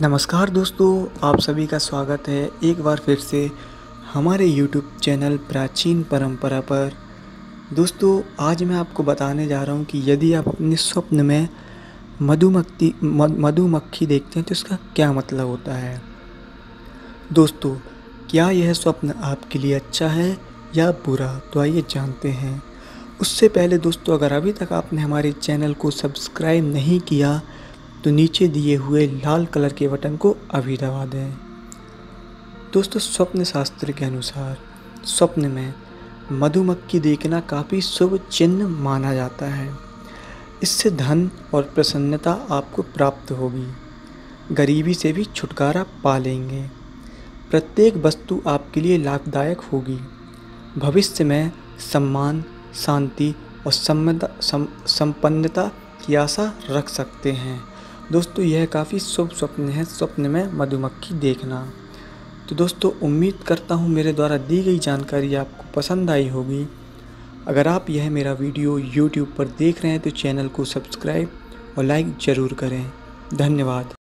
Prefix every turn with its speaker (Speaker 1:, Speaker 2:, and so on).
Speaker 1: नमस्कार दोस्तों, आप सभी का स्वागत है एक बार फिर से हमारे YouTube चैनल प्राचीन परंपरा पर। दोस्तों, आज मैं आपको बताने जा रहा हूँ कि यदि आप अपने स्वप्न में मधुमक्खी मधुमक्खी देखते हैं तो इसका क्या मतलब होता है? दोस्तों, क्या यह स्वप्न आपके लिए अच्छा है या बुरा? तो आइए जानते हैं। उससे पहले दोस्तों, अगर अभी तक आपने हमारे चैनल को सब्सक्राइब नहीं किया तो नीचे दिए हुए लाल कलर के बटन को अभी दबा दें। दोस्तों, स्वप्न शास्त्र के अनुसार, स्वप्न में मधुमक्खी देखना काफ़ी शुभ चिन्ह माना जाता है। इससे धन और प्रसन्नता आपको प्राप्त होगी। गरीबी से भी छुटकारा पा लेंगे। प्रत्येक वस्तु आपके लिए लाभदायक होगी। भविष्य में सम्मान, शांति और संपन्नता की आशा रख सकते हैं। दोस्तों, यह काफ़ी शुभ स्वप्न है, स्वप्न में मधुमक्खी देखना। तो दोस्तों, उम्मीद करता हूँ मेरे द्वारा दी गई जानकारी आपको पसंद आई होगी। अगर आप यह मेरा वीडियो यूट्यूब पर देख रहे हैं तो चैनल को सब्सक्राइब और लाइक ज़रूर करें। धन्यवाद।